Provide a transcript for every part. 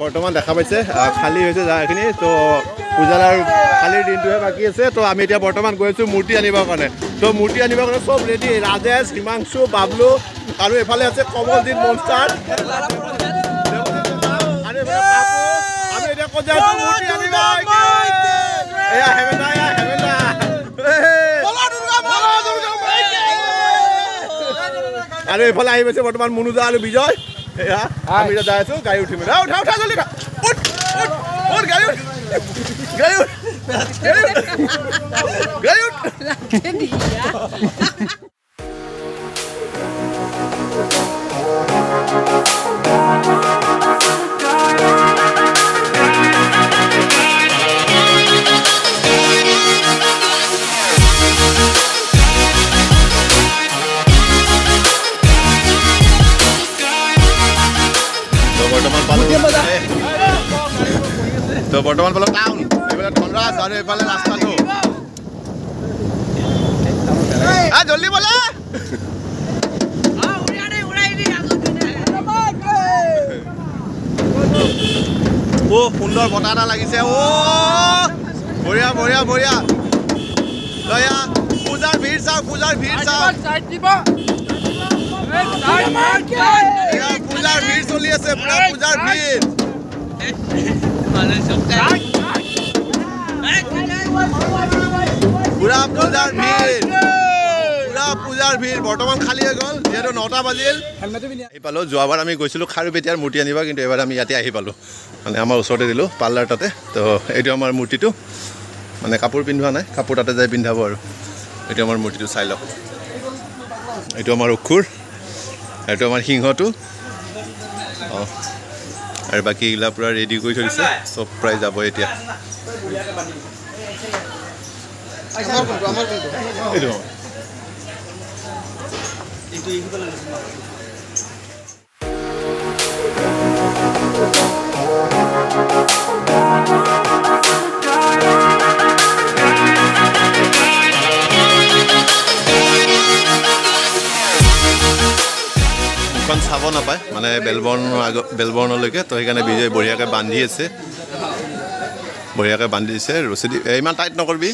বৰ্তমান দেখা পাইছে খালী হৈছে জেগাখিনি। তো পূজালাৰ কালিৰ দিনটোহে বাকী আছে। তো আমি এতিয়া বৰ্তমান গৈ আছোঁ মূৰ্তি আনিবৰ কাৰণে। তো মূৰ্তি আনিবৰ কাৰণে চব ৰেডি ৰাজেশ হিমাংশু বাবলু আৰু এইফালে আছে কমলজিৎ মনষ্টাৰ আৰু এইফালে আহি পাইছে বৰ্তমান মুনুজা আৰু বিজয়। আমি এতিয়া যাই আছো গাড়ী উঠিম এ, উঠা উঠা জলদি উঠা উঠ উঠ উঠ গাড়ী উঠ গাড়ী উঠ গাড়ী উঠ গাড়ী উঠ জলদি বলে অ সুন্দৰ বতাহ এটা লাগিছে অ বঢ়িয়া বঢ়িয়া বঢ়িয়া দয়া পূজাৰ ভিৰ চাওক পূজাৰ ভিৰ চাওক এয়া পূজাৰ ভিৰ চলি আছে পুৰা পূজাৰ ভিৰ পুৰা পূজাৰ ভিৰ পুৰা পূজাৰ ভিৰ বৰ্তমান খালী হৈ গ'ল যিহেতু নটা বাজিল। আহি পালোঁ যোৱাবাৰ আমি গৈছিলোঁ খাৰুপেটীয়াৰ মূৰ্তি আনিব কিন্তু এইবাৰ আমি ইয়াতে আহি পালোঁ। মানে আমাৰ ওচৰতে দিলোঁ পাৰ্লাৰ তাতে। তো এইটো আমাৰ মূৰ্তিটো। মানে কাপোৰ পিন্ধোৱা নাই কাপোৰ তাতে যাই পিন্ধাব আৰু। এইটো আমাৰ মূৰ্তিটো চাই লওক। এইটো আমাৰ অসুৰ এইটো আমাৰ সিংহটো। অঁ আৰু বাকী এইগিলা পূৰা ৰেডি কৰি থৈ দিছে চব প্ৰায় যাব এতিয়া। এইটো অঁ। মুখখন চাব নাপায় মানে বেলবৰ্ণৰ আগ বেলবৰ্ণলৈকে তো সেইকাৰণে বিজয় বঢ়িয়াকৈ বান্ধি আছে বঢ়িয়াকৈ বান্ধি দিছে ৰছী দি এ, ইমান টাইট নকৰিবি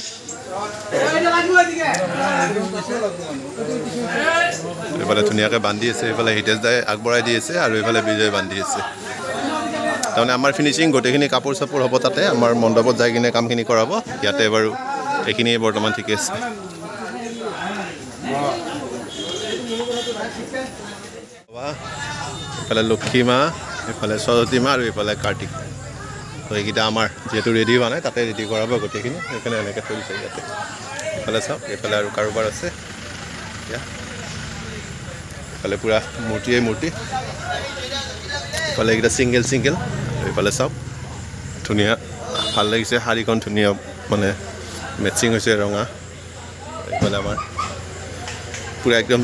এইফালে ধুনীয়াকৈ বান্ধি আছে এইফালে হিতেশ দাই আগবঢ়াই দি আছে আৰু এইফালে বিজয় বান্ধি আছে। তাৰমানে আমাৰ ফিনিচিং গোটেইখিনি কাপোৰ চাপোৰ হ'ব তাতে আমাৰ মণ্ডপত যাই কিনে কামখিনি কৰাব ইয়াতে বাৰু এইখিনিয়ে বৰ্তমান ঠিকে আছে। এইফালে লক্ষী মা এইফালে সৰস্বতী মা আৰু এইফালে কাৰ্তিক। তো এইকেইটা আমাৰ যিহেতু ৰেডি হোৱা নাই তাতে ৰেডি কৰাব গোটেইখিনি সেইকাৰণে এনেকৈ থৈ দিছে ইয়াতে। এইফালে চাওক এইফালে আৰু কাৰোবাৰ আছে। এতিয়া এইফালে পূৰা মূৰ্তিয়ে মূৰ্তি। এইফালে এইকেইটা ছিংগেল ছিংগেল এইফালে চাওক ধুনীয়া। ভাল লাগিছে শাড়ীখন ধুনীয়া মানে মেচিং হৈছে ৰঙা। এইফালে আমাৰ পূৰা একদম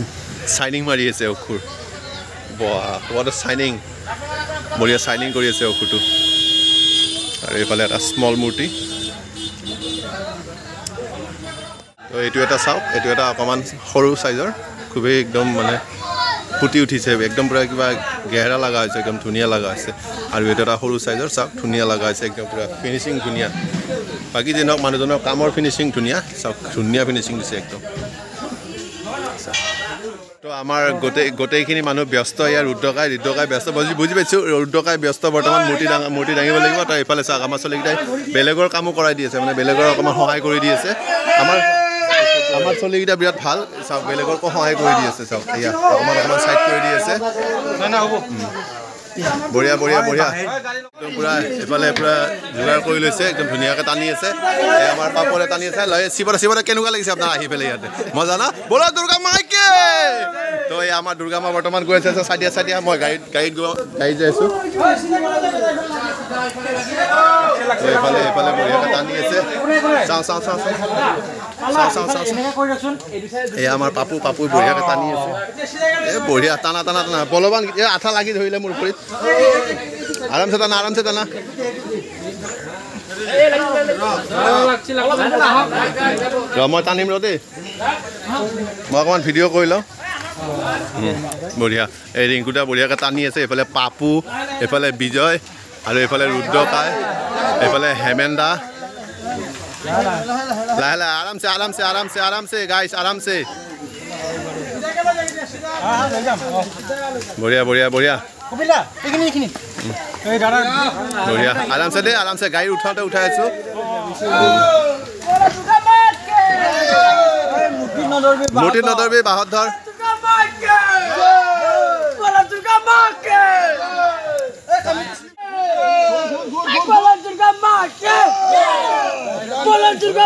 চাইনিং মাৰি আছে অসুৰ। ৱাট চাইনিং বঢ়িয়া চাইনিং কৰি আছে অসুৰটো। আৰু এইফালে এটা স্মল মূৰ্তি। তো এইটো এটা চাওক এইটো এটা অকণমান সৰু চাইজৰ খুবেই একদম মানে ফুটি উঠিছে একদম পূৰা কিবা গেহেৰা লগা হৈছে একদম ধুনীয়া লগা হৈছে। আৰু এইটো এটা সৰু চাইজৰ চাওক ধুনীয়া লগা হৈছে একদম পূৰা ফিনিচিং ধুনীয়া। বাকী যি নহওক মানুহজনৰ কামৰ ফিনিচিং ধুনীয়া চাওক ধুনীয়া দিছে একদম। তো আমাৰ গোটেই গোটেইখিনি মানুহ ব্যস্ত ইয়াৰ ৰুদ্ৰকাই ৰুদ্ৰকাই ব্যস্ত বুজি বুজি পাইছোঁ ৰুদ্ৰকাই ব্যস্ত বৰ্তমান মূৰ্তি ডাঙ মূৰ্তি দাঙিব লাগিব তো চাওক আমাৰ ছোৱালীকেইটাই বেলেগৰ কামো কৰাই দি আছে মানে বেলেগৰ অকণমান সহায় কৰি দি আছে। আমাৰ আমাৰ ছোৱালীকেইটা বিৰাট ভাল। চাওক বেলেগকো সহায় কৰি দি আছে চাওক এয়া অকণমান অকণমান চাইড কৰি দি আছে। বঢ়িয়া বঢ়িয়া বঢ়িয়া। একদম পূৰা এইফালে পূৰা যোগাৰ কৰি লৈছে একদম ধুনীয়াকৈ টানি আছে। আমাৰ পাপৰে টানি আছে। লৈ শিৱৰা শিৱৰা কেনেকুৱা লাগিছে আপোনাৰ? আহি পেলাই ইয়াতে। মজা না? ব'লা দুৰ্গা মাইকে! তো এই আমাৰ দুৰ্গা মা বৰ্তমান গৈ আছে চাদিয়া চাদিয়া মই গাড়ীত গাড়ীত গৈ গাড়ীত যাই আছোঁ। এইফালে এইফালে বঢ়িয়াকৈ টানি আছে। চাওঁ চাওঁ চাওঁ চাওঁ। চাওঁ চাওঁ চাওঁ চাওঁ। এই আমাৰ পাপু পাপু বঢ়িয়াকৈ টানি আছে। এই বঢ়িয়া টানা টানা টানা। বলৱান এই আঠা লাগি ধৰিলে মোৰ ভৰিত আৰামছে টানা আৰামছে টানা। ৰ মই টানিম ৰ দেই। মই অকণমান ভিডিঅ' কৰি লওঁ। বঢ়িয়া। এই ৰিংকুটা বঢ়িয়াকৈ টানি আছে। এইফালে পাপু এইফালে বিজয় আৰু এইফালে ৰুদ্ৰ কাই এইফালে লাহে লাহে আৰামছে আৰামছে আৰামছে আৰামছে गाइस আৰামছে বঢ়িয়া বঢ়িয়া বঢ়িয়া কপিলা পিকনিক খিনি এই দাদা বড়িয়া আৰামসে দে আৰামসে বাহত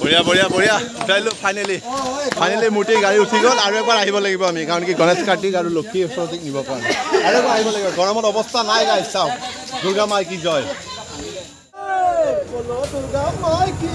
বঢ়িয়া বঢ়িয়া বঢ়িয়া। উঠাইলোঁ ফাইনেলি ফাইনেলি মূৰ্তি গাড়ী উঠি গ'ল আৰু একবাৰ আহিব লাগিব আমি কাৰণ কি গণেশ কাৰ্তিক আৰু লক্ষী সৰস্বতীক নিব কাৰণে আৰু একবাৰ আহিব লাগিব। গৰমত অৱস্থা নাই গাই চাওক। দুৰ্গা মাই কি জয়। দুৰ্গা মাই কি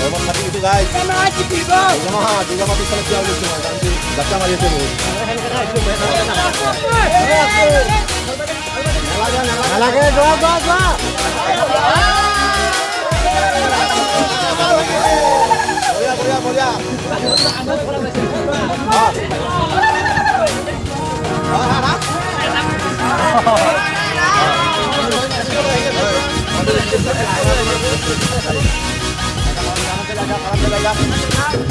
Lewat mati itu guys. Sama aja tiga. Sama ha, tiga mati sama tiga itu cuma nanti baca mati itu. Nalaga, dua, dua, dua. Boleh, boleh, boleh. Ah. Ah. up.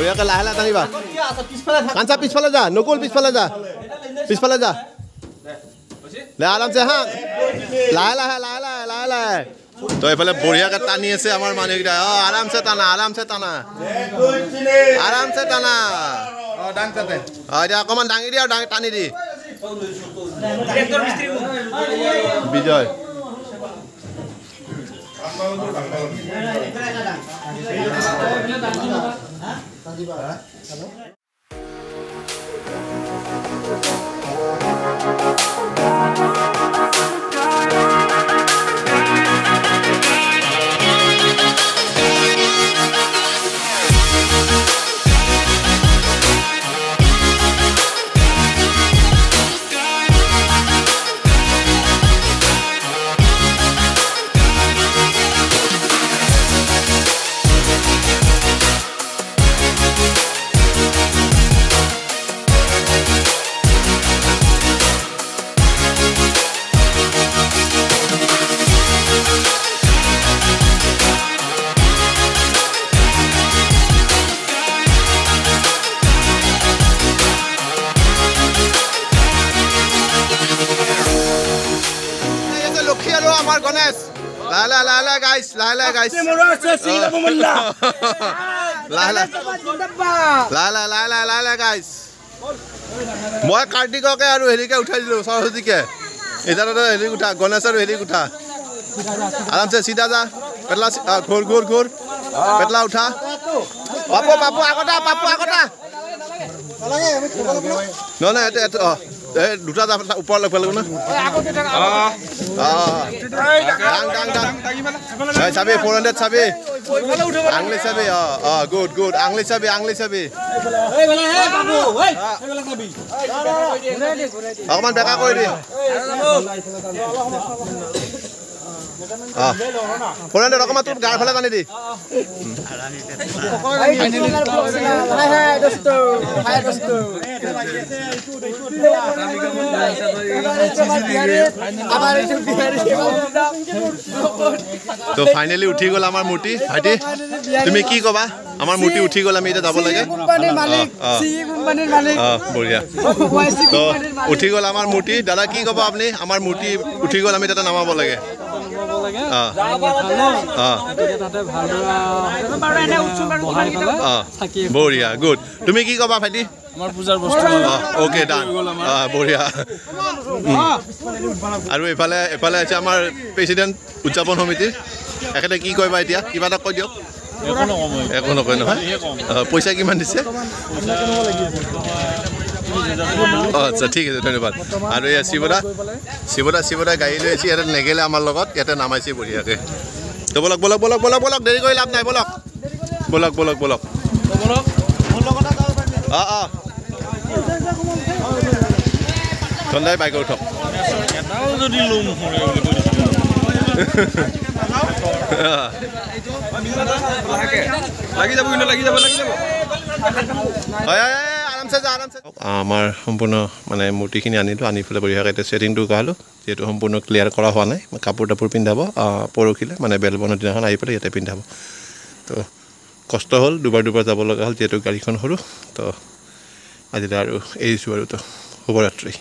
বঢ়িয়াকৈ লাহে লাহে টানিবা কাঞ্চা পিছফালে যা, নকুল, পিছফালে যা। পিছফালে যা। দে আৰামছে হা লাহে লাহে লাহে লাহে লাহে লাহে। তো এইফালে বঢ়িয়াকৈ টানি আছে আমাৰ মানুহকেইটা। অঁ, আৰামছে টানা আৰামছে টানা। আৰামছে টানা। অঁ, এতিয়া অকণমান দাঙি দি আৰু টানি দি। বিজয়। Nanti Pak. Halo. لا لا لا لا جايس لا لا جايس لا لا لا لا لا لا لا لا لا মই কাৰ্তিককে আৰু হেৰিকে উঠাই দিলোঁ সৰস্বতীকে। এতিয়া হেৰি কোঠা গণেশ আৰু হেৰি কোঠা আৰামছে চিধা যা। পেটলা ঘূৰ ঘূৰ ঘূৰ। পেটলা উঠা। পাপু পাপু আগতে পাপু আগতে। নহয় অঁ এই দুটা যাব ওপৰত লগ পালোঁ ন? অঁ চাবি ফ'ৰ হাণ্ড্ৰেড চাবি। আঙলি চাবি অঁ অঁ গুড গুড আঙলি চাবি আঙলি চাবি। অকণমান বেকা কৰি দি অঁ ফ'ৰ হাণ্ড্ৰেড অকণমান তোৰ গাৰ ফালে টানি দি। তো ফাইনেলি উঠি গ'ল আমাৰ মূৰ্তি। ভাইটি তুমি কি ক'বা? আমাৰ মূৰ্তি উঠি গ'ল আমি এতিয়া যাব লাগে। বঢ়িয়া। তো উঠি গ'ল আমাৰ মূৰ্তি। দাদা কি ক'ব আপুনি? আমাৰ মূৰ্তি উঠি গ'ল আমি তাতে নামাব লাগে। বঢ়িয়া গুড তুমি কি ক'বা ভাইটি? আমাৰ পূজাৰ বস্তু অঁ অ'কে ডান বঢ়িয়া। আৰু এইফালে এইফালে আছে আমাৰ প্ৰেচিডেণ্ট উদযাপন সমিতি। এখেতে কি কয় বা এতিয়া? কিবা এটা কৈ দিয়ক। একো নকয় নহয়। অঁ, পইচা কিমান দিছে? অঁ আচ্ছা ঠিক আছে ধন্যবাদ। আৰু এয়া শিৱদা শিৱদা শিৱদা গাড়ী লৈ আহিছে ইয়াতে নেগেলে আমাৰ লগত ইয়াতে নামাইছে বঢ়িয়াকৈ। তো বলক বলক বলক বলক বলক দেৰি কৰি লাভ নাই বলক। বলক বলক বলক। অঁ অঁ। চন্দাই বাইক উঠক। লাগি যাব কিন্তু লাগি যাব লাগি যাব। হয় আমাৰ সম্পূৰ্ণ মানে মূৰ্তিখিনি আনিলোঁ আনি পেলাই বঢ়িয়াকৈ এতিয়া ছেটিংটো কৰালোঁ যিহেতু সম্পূৰ্ণ ক্লিয়াৰ কৰা হোৱা নাই কাপোৰ তাপোৰ পিন্ধাব পৰহিলৈ মানে বেলবনৰ দিনাখন আহি পেলাই ইয়াতে পিন্ধাব। তো কষ্ট হ'ল দুবাৰ দুবাৰ যাব লগা হ'ল যিহেতু গাড়ীখন সৰু তো আজিলৈ আৰু এৰিছোঁ আৰু তো শুভৰাত্ৰি।